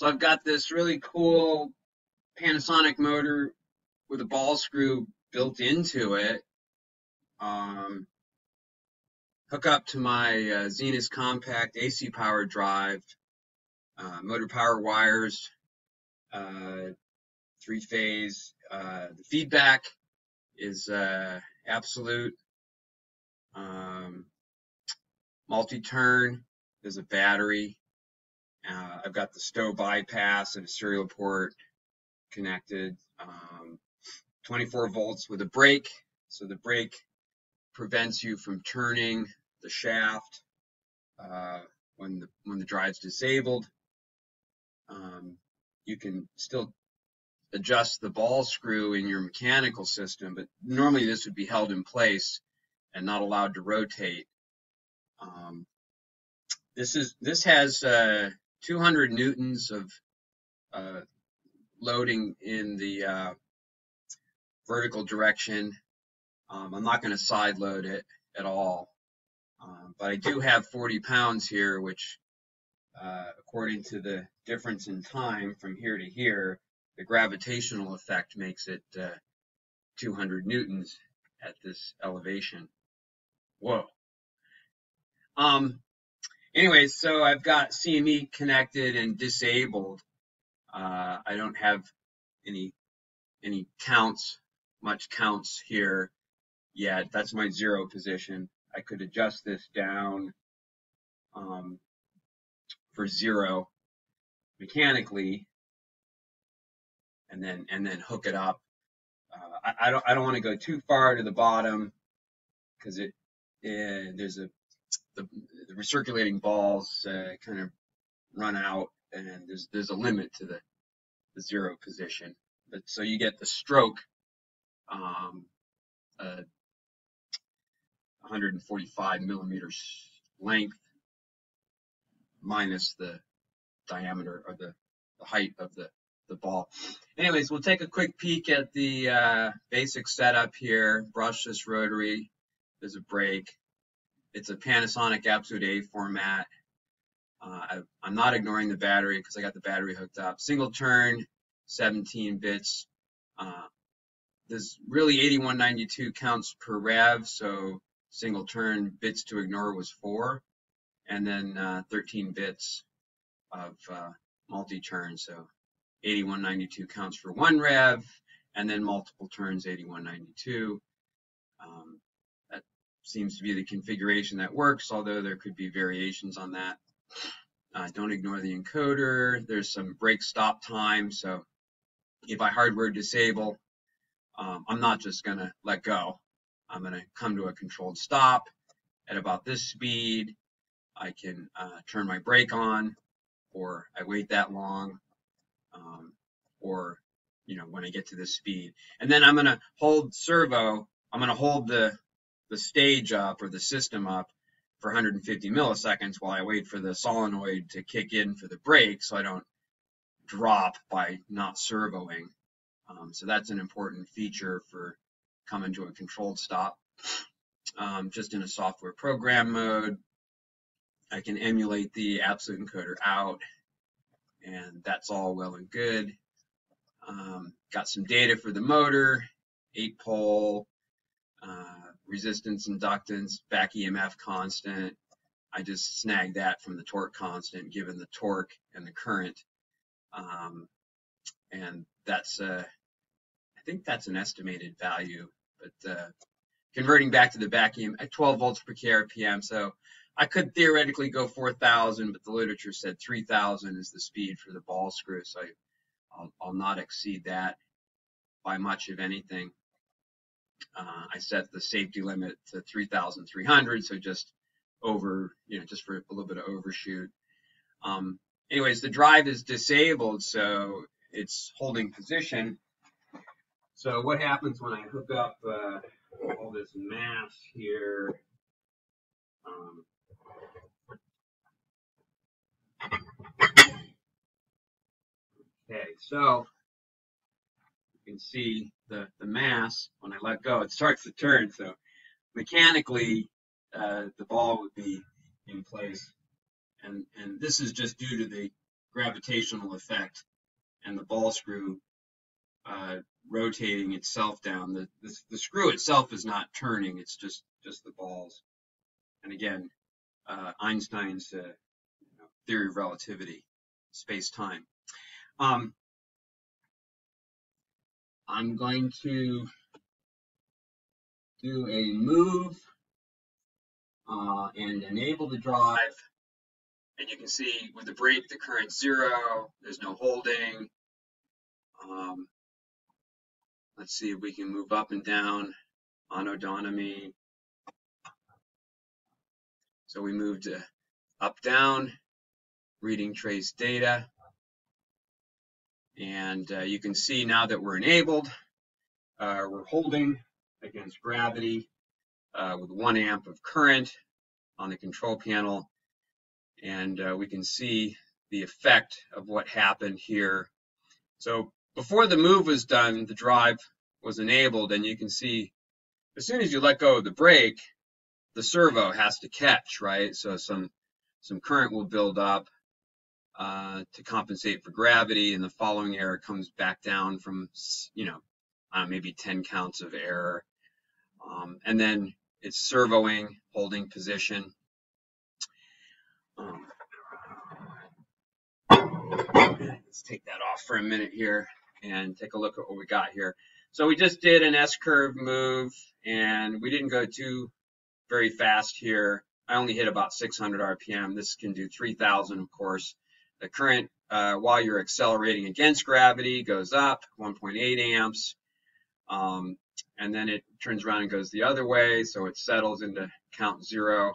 So I've got this really cool Panasonic motor with a ball screw built into it. Um, hook up to my uh, Compact AC power drive, uh, motor power wires, uh, three phase. Uh, the feedback is uh, absolute. Um, multi-turn. There's a battery. Uh, I've got the STO bypass and a serial port connected. Um, 24 volts with a brake. So the brake prevents you from turning the shaft uh, when the when the drive's disabled. Um, you can still adjust the ball screw in your mechanical system, but normally this would be held in place and not allowed to rotate. Um, this is this has uh, 200 newtons of uh, loading in the uh, vertical direction. Um, I'm not going to side load it at all, um, but I do have 40 pounds here, which uh, according to the difference in time from here to here, the gravitational effect makes it uh, 200 newtons at this elevation. Whoa. Um, anyways, so I've got CME connected and disabled. Uh, I don't have any any counts, much counts here yet. That's my zero position. I could adjust this down um, for zero mechanically, and then and then hook it up. Uh, I, I, don't I don't want to go too far to the bottom because it uh, there's a the, the recirculating balls uh, kind of run out, and there's there's a limit to the the zero position. But so you get the stroke, um, uh, 145 millimeters length minus the diameter or the, the height of the the ball. Anyways, we'll take a quick peek at the uh, basic setup here. Brushless rotary. There's a brake. It's a Panasonic Absolute A format. Uh, I, am not ignoring the battery because I got the battery hooked up. Single turn, 17 bits. Uh, really 8192 counts per rev, so single turn bits to ignore was four, and then uh, 13 bits of uh, multi-turn, so 8192 counts for one rev, and then multiple turns 8192. Um, seems to be the configuration that works, although there could be variations on that. Uh, don't ignore the encoder. There's some brake stop time, so if I hardware disable, um, I'm not just going to let go. I'm going to come to a controlled stop at about this speed. I can uh, turn my brake on, or I wait that long, um, or you know when I get to this speed, and then I'm going to hold servo. I'm going to hold the the stage up or the system up for 150 milliseconds while I wait for the solenoid to kick in for the brake, so I don't drop by not servoing. Um, so that's an important feature for coming to a controlled stop. Um, just in a software program mode, I can emulate the absolute encoder out, and that's all well and good. Um, got some data for the motor, 8 pole, uh, resistance, inductance, back EMF constant. I just snagged that from the torque constant given the torque and the current. Um, and that's, uh, I think that's an estimated value, but uh, converting back to the back EMF at 12 volts per kRPM. So I could theoretically go 4,000, but the literature said 3,000 is the speed for the ball screw. So I, will I'll not exceed that by much of anything. Uh, I set the safety limit to 3,300, so just over, you know, just for a little bit of overshoot. Um, anyways, the drive is disabled, so it's holding position. So what happens when I hook up uh, all this mass here? Um, okay, so you can see the, the mass, when I let go, it starts to turn. So mechanically, uh, the ball would be in place. And, and this is just due to the gravitational effect and the ball screw uh, rotating itself down. The, the, the screw itself is not turning; it's just just the balls. And again, uh, Einstein's uh, theory of relativity, space-time. Um, I'm going to do a move uh, and enable the drive. And you can see with the brake, the current zero, there's no holding. Um, let's see if we can move up and down on odonomy. So we moved up, down, reading trace data. And uh, you can see now that we're enabled, uh, we're holding against gravity uh, with one amp of current on the control panel. And uh, we can see the effect of what happened here. So before the move was done, the drive was enabled, and you can see as soon as you let go of the brake, the servo has to catch, right? So some some current will build up uh, to compensate for gravity, and the following error comes back down from, you know, uh, maybe 10 counts of error. Um, and then it's servoing, holding position. Um, let's take that off for a minute here and take a look at what we got here. So we just did an S-curve move and we didn't go too very fast here. I only hit about 600 RPM. This can do 3000, of course. The current, uh, while you're accelerating against gravity, goes up 1.8 amps. Um, and then it turns around and goes the other way, so it settles into count zero.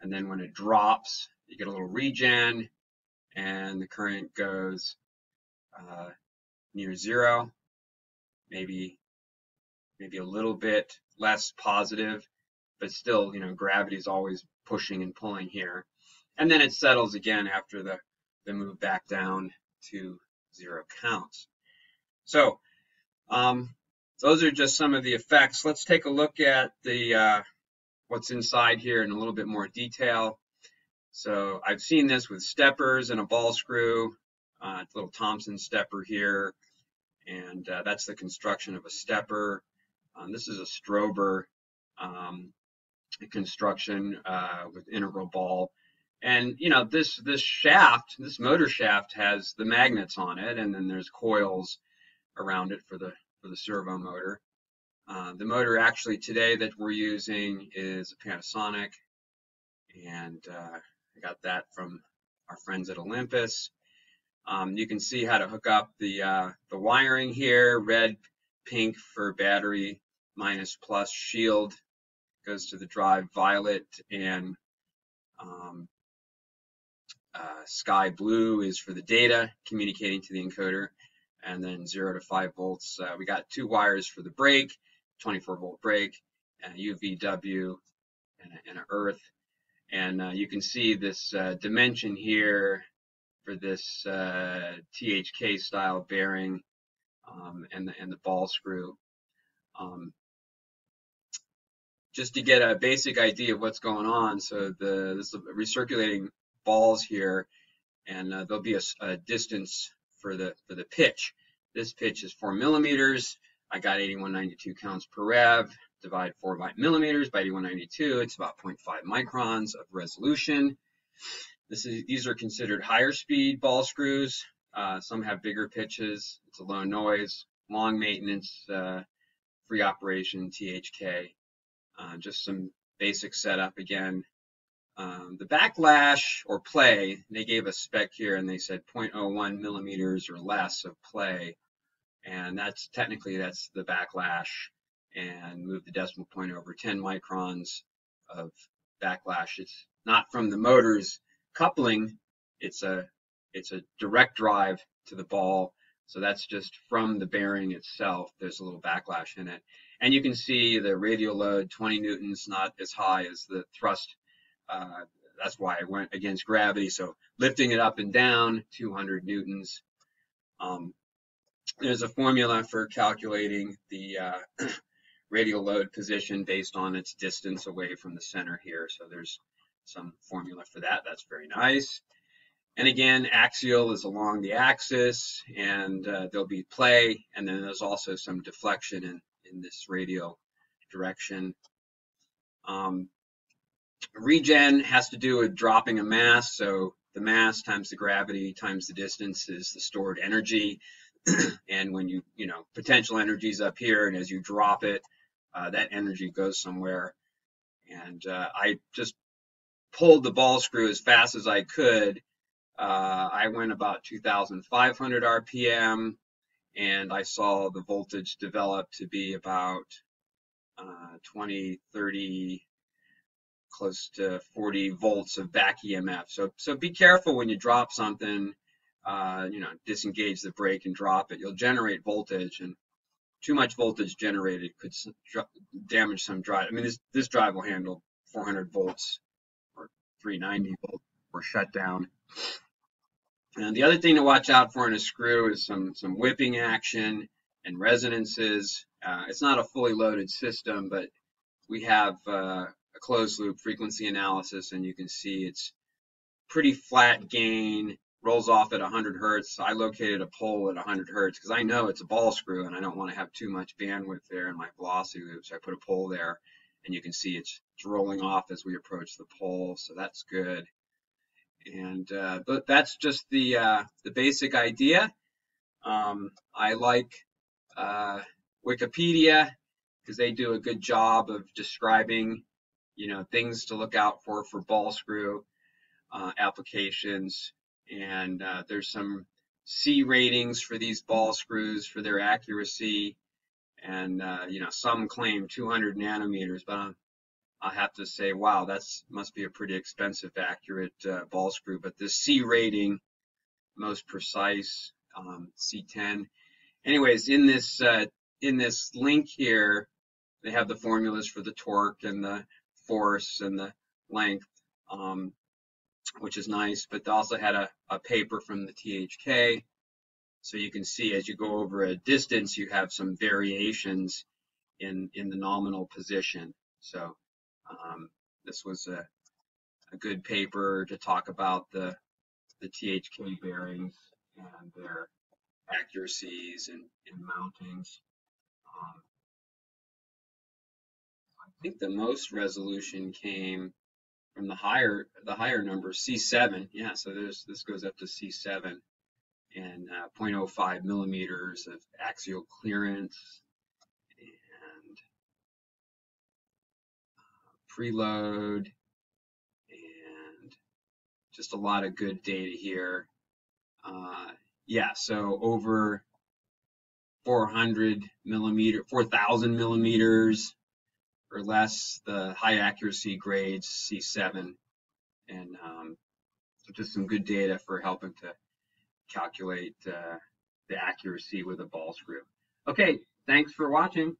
And then when it drops, you get a little regen, and the current goes uh, near zero, maybe maybe a little bit less positive, but still, you know, gravity is always pushing and pulling here. And then it settles again after the, the move back down to zero counts. So um, those are just some of the effects. Let's take a look at the uh, what's inside here in a little bit more detail. So I've seen this with steppers and a ball screw, uh, little Thomson stepper here, and uh, that's the construction of a stepper. Um, this is a Strober um, construction uh, with integral ball. And you know this this shaft, this motor shaft has the magnets on it, and then there's coils around it for the for the servo motor. Uh, the motor actually today that we're using is a Panasonic, and uh, I got that from our friends at Olympus. Um, you can see how to hook up the uh, the wiring here. Red, pink for battery, minus plus shield goes to the drive. Violet and um, uh, sky blue is for the data communicating to the encoder and then zero to five volts. Uh, we got two wires for the brake, 24 volt brake, and a UVW and, a, and an earth. And uh, you can see this uh, dimension here for this uh, THK style bearing um, and, the, and the ball screw. Um, just to get a basic idea of what's going on, so the this recirculating balls here, and uh, there'll be a, a distance for the for the pitch. This pitch is four millimeters. I got 8192 counts per rev. Divide four millimeters by 8192. It's about 0.5 microns of resolution. This is these are considered higher speed ball screws. Uh, some have bigger pitches. It's a low noise, long maintenance, uh, free operation THK. Uh, just some basic setup again. Um, the backlash or play, they gave a spec here and they said 0.01 millimeters or less of play. And that's technically that's the backlash and move the decimal point over 10 microns of backlash. It's not from the motor's coupling. It's a, it's a direct drive to the ball. So that's just from the bearing itself. There's a little backlash in it. And you can see the radial load, 20 newtons, not as high as the thrust uh, that's why I went against gravity. So lifting it up and down, 200 newtons. Um, there's a formula for calculating the uh, radial load position based on its distance away from the center here. So there's some formula for that. That's very nice. And again, axial is along the axis, and uh, there'll be play, and then there's also some deflection in, in this radial direction. Um, regen has to do with dropping a mass, so the mass times the gravity times the distance is the stored energy. and when you, you know, potential energy is up here, and as you drop it, uh, that energy goes somewhere. And uh, I just pulled the ball screw as fast as I could. Uh, I went about 2,500 RPM, and I saw the voltage develop to be about uh, 20, 30, close to 40 volts of back EMF. So, so be careful when you drop something, uh, you know, disengage the brake and drop it. You'll generate voltage and too much voltage generated could damage some drive. I mean, this, this drive will handle 400 volts or 390 volts or shut down. And the other thing to watch out for in a screw is some, some whipping action and resonances. Uh, it's not a fully loaded system, but we have uh, a closed loop frequency analysis and you can see it's pretty flat gain, rolls off at 100 hertz. I located a pole at 100 hertz because I know it's a ball screw and I don't want to have too much bandwidth there in my velocity loop. So I put a pole there and you can see it's, it's rolling off as we approach the pole. So that's good. And uh, but that's just the uh, the basic idea. Um, I like uh, Wikipedia because they do a good job of describing you know, things to look out for for ball screw uh, applications. And uh, there's some C ratings for these ball screws for their accuracy. And, uh, you know, some claim 200 nanometers, but I'm, I have to say, wow, that's must be a pretty expensive, accurate uh, ball screw. But this C rating, most precise, um, C10. Anyways, in this uh, in this link here, they have the formulas for the torque and the force and the length, um, which is nice. But they also had a, a paper from the THK. So you can see as you go over a distance, you have some variations in, in the nominal position. So um, this was a, a good paper to talk about the, the THK bearings and their accuracies and, and mountings. Um, think the most resolution came from the higher the higher number C7. Yeah, so there's this goes up to C7 and uh, 0.05 millimeters of axial clearance and uh, preload and just a lot of good data here. Uh, yeah, so over 400 millimeter, 4,000 millimeters or less the high accuracy grades C7 and um, so just some good data for helping to calculate uh, the accuracy with a ball screw. Okay, thanks for watching.